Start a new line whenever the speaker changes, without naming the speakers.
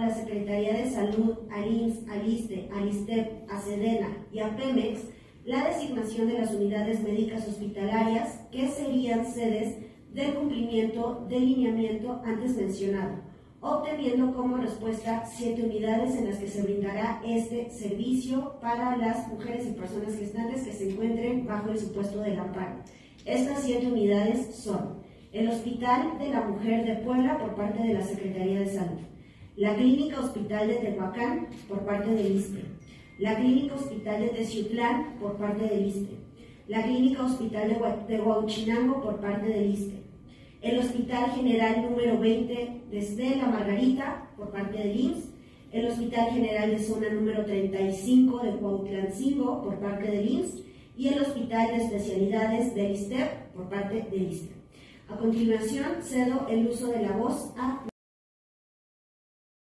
la Secretaría de Salud, al IMSS, al ISTE, al ISTEP, a SEDENA y a PEMEX la designación de las unidades médicas hospitalarias que serían sedes del cumplimiento del lineamiento antes mencionado, obteniendo como respuesta siete unidades en las que se brindará este servicio para las mujeres y personas gestantes que se encuentren bajo el supuesto del amparo. Estas siete unidades son el Hospital de la Mujer de Puebla por parte de la Secretaría de Salud, la Clínica Hospital de Tehuacán por parte del ISTE, la Clínica Hospital de Teciutlán por parte del ISTE, la Clínica Hospital de Huauchinango por parte del ISTE, el Hospital General número 20 desde La Margarita por parte del IMSS, el Hospital General de Zona número 35 de Cuautlancingo por parte del IMSS. Y el Hospital de Especialidades del ISTEP por parte del ISTE. A continuación, cedo el uso de la voz a